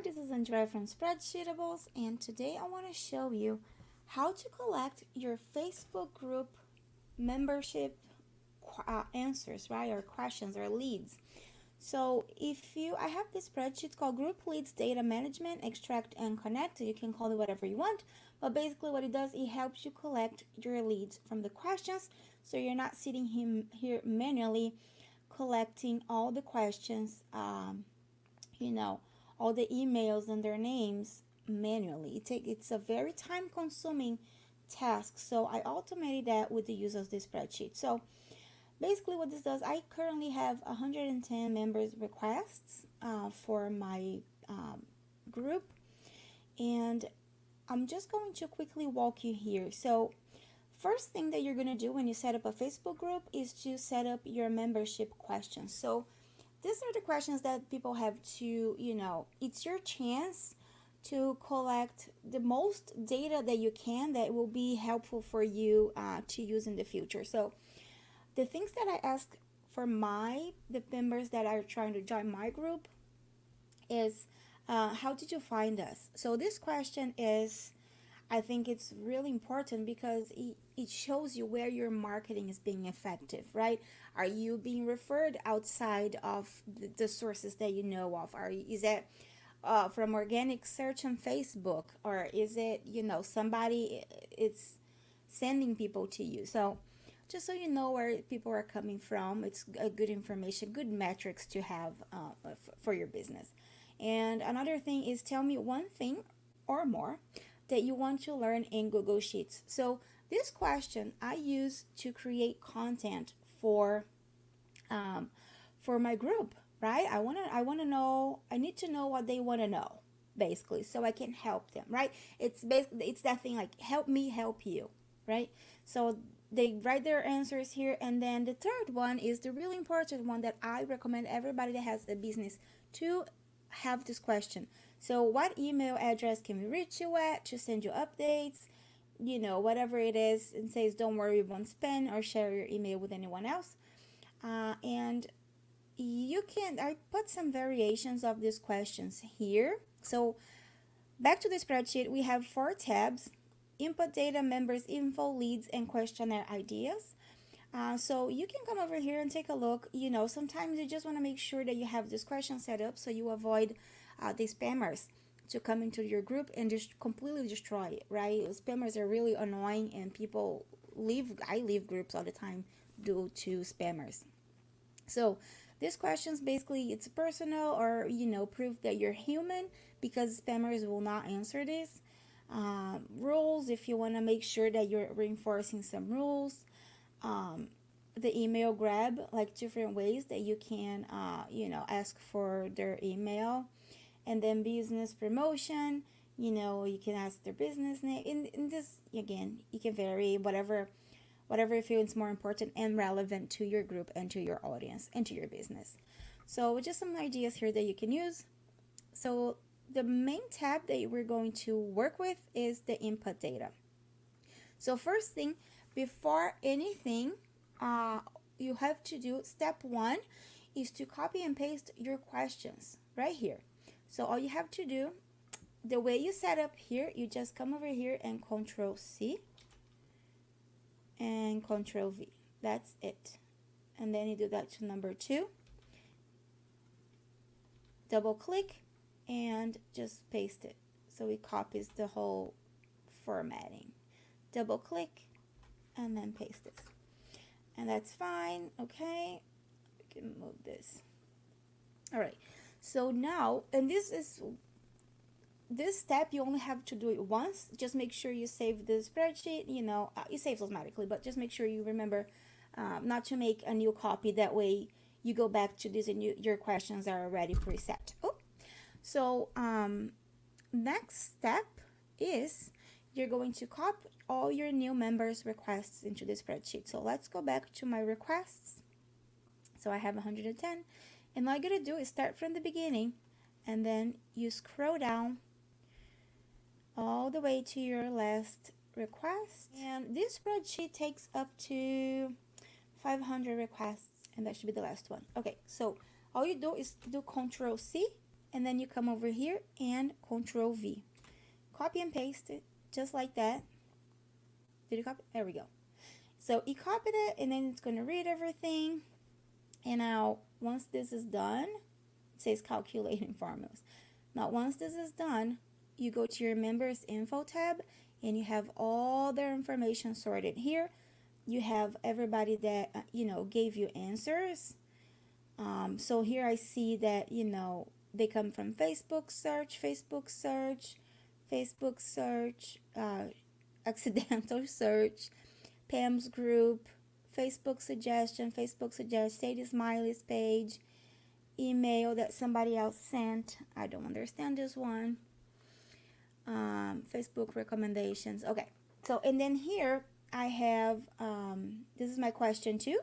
Hi, this is Andrea from Spreadsheetables, and today I want to show you how to collect your Facebook group membership uh, answers, right, or questions or leads. So if you, I have this spreadsheet called Group Leads Data Management, Extract and Connect. so You can call it whatever you want, but basically what it does, it helps you collect your leads from the questions, so you're not sitting him here manually collecting all the questions, um, you know, all the emails and their names manually. It take, it's a very time consuming task. So I automated that with the use of this spreadsheet. So basically what this does, I currently have 110 members requests uh, for my um, group. And I'm just going to quickly walk you here. So first thing that you're going to do when you set up a Facebook group is to set up your membership questions. So these are the questions that people have to, you know, it's your chance to collect the most data that you can that will be helpful for you uh, to use in the future. So the things that I ask for my the members that are trying to join my group is uh, how did you find us? So this question is I think it's really important because it, it shows you where your marketing is being effective, right? Are you being referred outside of the, the sources that you know of? Are is it uh, from organic search on Facebook, or is it you know somebody it's sending people to you? So just so you know where people are coming from, it's a good information, good metrics to have uh, for your business. And another thing is tell me one thing or more that you want to learn in Google Sheets. So this question I use to create content for um, for my group, right? I want to I want to know I need to know what they want to know basically so I can help them, right? It's basically it's that thing like help me help you, right? So they write their answers here and then the third one is the really important one that I recommend everybody that has a business to have this question. So what email address can we reach you at to send you updates? You know, whatever it is, and says don't worry, won't spam or share your email with anyone else. Uh, and you can, I put some variations of these questions here. So back to the spreadsheet, we have four tabs, input data, members, info, leads, and questionnaire ideas. Uh, so you can come over here and take a look. You know, sometimes you just want to make sure that you have this question set up so you avoid uh, the spammers to come into your group and just completely destroy it, right? Spammers are really annoying and people leave, I leave groups all the time due to spammers. So this questions basically it's personal or you know proof that you're human because spammers will not answer this. Um, rules if you want to make sure that you're reinforcing some rules. Um, the email grab like different ways that you can uh, you know ask for their email and then business promotion you know you can ask their business name in, in this again you can vary whatever whatever you feel is more important and relevant to your group and to your audience and to your business. So just some ideas here that you can use. So the main tab that we're going to work with is the input data. So first thing before anything uh, you have to do step one is to copy and paste your questions right here so all you have to do, the way you set up here, you just come over here and Control C and Control V. That's it. And then you do that to number two. Double click and just paste it. So it copies the whole formatting. Double click and then paste this. And that's fine, okay? We can move this. All right. So now, and this is this step you only have to do it once. Just make sure you save the spreadsheet you know uh, it saves automatically but just make sure you remember um, not to make a new copy. That way you go back to this and you, your questions are already preset. Oh so um, next step is you're going to copy all your new members requests into the spreadsheet. So let's go back to my requests. So I have 110 and all you gotta do is start from the beginning and then you scroll down all the way to your last request. And this spreadsheet takes up to 500 requests and that should be the last one. Okay, so all you do is do Control C and then you come over here and control V. Copy and paste it just like that. Did you copy? There we go. So you copied it and then it's going to read everything and now once this is done it says calculating formulas. Now once this is done you go to your members info tab and you have all their information sorted here. You have everybody that uh, you know gave you answers. Um, so here I see that you know they come from Facebook search Facebook search Facebook search uh, accidental search Pam's group Facebook suggestion Facebook suggest Sadie Smiley's page email that somebody else sent I don't understand this one um, Facebook recommendations okay so and then here I have, um, this is my question too.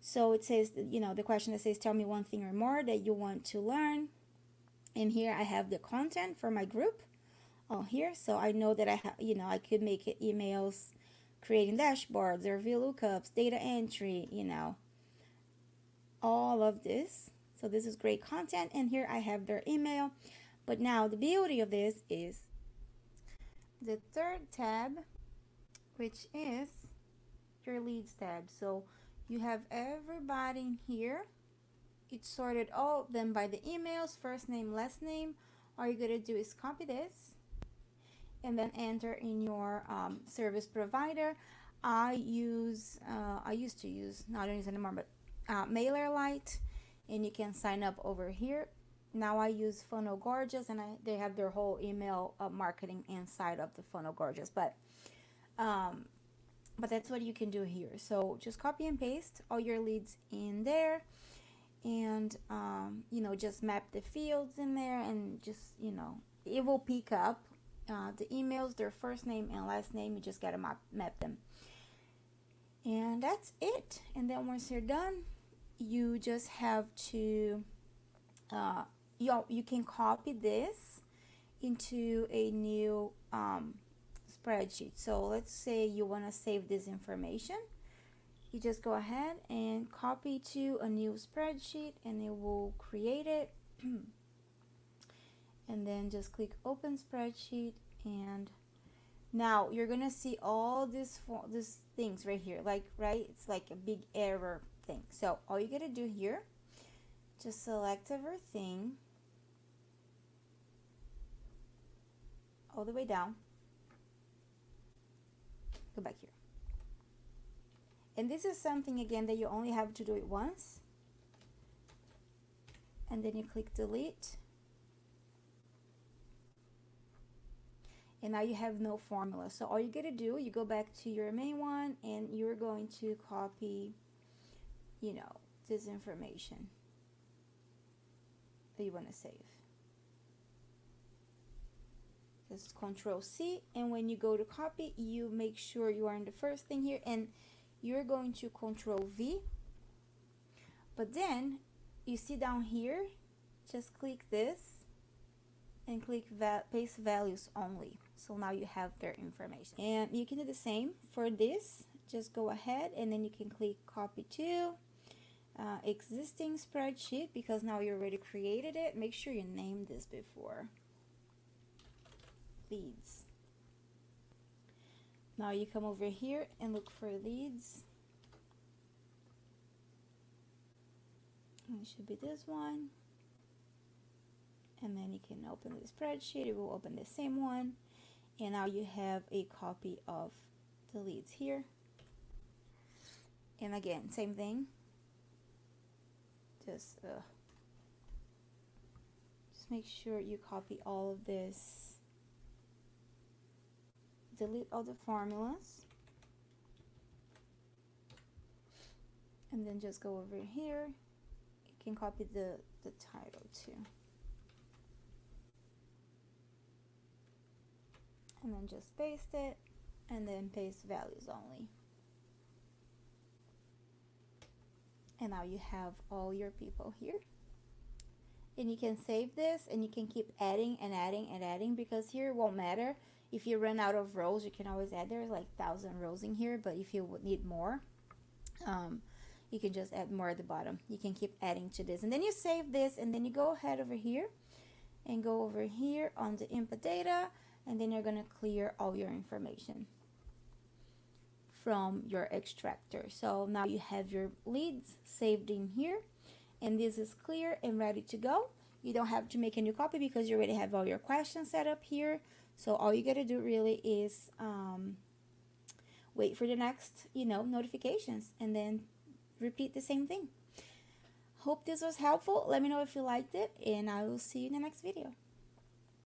So it says, you know, the question that says, tell me one thing or more that you want to learn. And here I have the content for my group all here. So I know that I have, you know, I could make it emails, creating dashboards or VLOOKUPs, data entry, you know, all of this. So this is great content. And here I have their email. But now the beauty of this is the third tab which is your leads tab. So you have everybody in here. It's sorted all of them by the emails, first name, last name. All you're gonna do is copy this and then enter in your um, service provider. I use, uh, I used to use, not I don't use anymore, but uh, MailerLite, and you can sign up over here. Now I use Funnel Gorgeous, and I, they have their whole email uh, marketing inside of the Funnel Gorgeous. But um, but that's what you can do here. So just copy and paste all your leads in there and, um, you know, just map the fields in there and just, you know, it will pick up uh, the emails, their first name and last name. You just got to map, map them. And that's it. And then once you're done, you just have to, uh, you, you can copy this into a new um, spreadsheet. So let's say you want to save this information. You just go ahead and copy to a new spreadsheet and it will create it. and then just click open spreadsheet. And now you're gonna see all these these things right here. Like right it's like a big error thing. So all you gotta do here just select everything all the way down. Go back here. And this is something again that you only have to do it once. And then you click delete and now you have no formula. So all you gotta do you go back to your main one and you're going to copy you know this information that you want to save just control C and when you go to copy you make sure you are in the first thing here and you're going to control V. But then you see down here just click this and click va paste values only so now you have their information and you can do the same for this just go ahead and then you can click copy to uh, existing spreadsheet because now you already created it make sure you name this before leads. Now you come over here and look for leads. It should be this one. And then you can open the spreadsheet. It will open the same one. And now you have a copy of the leads here. And again, same thing. Just, uh, just make sure you copy all of this delete all the formulas and then just go over here you can copy the the title too and then just paste it and then paste values only. And now you have all your people here. And you can save this and you can keep adding and adding and adding because here it won't matter. If you run out of rows you can always add there's like thousand rows in here but if you need more um, you can just add more at the bottom. You can keep adding to this. And then you save this and then you go ahead over here and go over here on the input data and then you're going to clear all your information from your extractor. So now you have your leads saved in here and this is clear and ready to go. You don't have to make a new copy because you already have all your questions set up here. So all you got to do really is um, wait for the next, you know, notifications and then repeat the same thing. Hope this was helpful. Let me know if you liked it and I will see you in the next video.